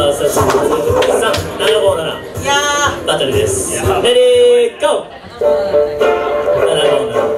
あささ757バトルです。レディーゴー。757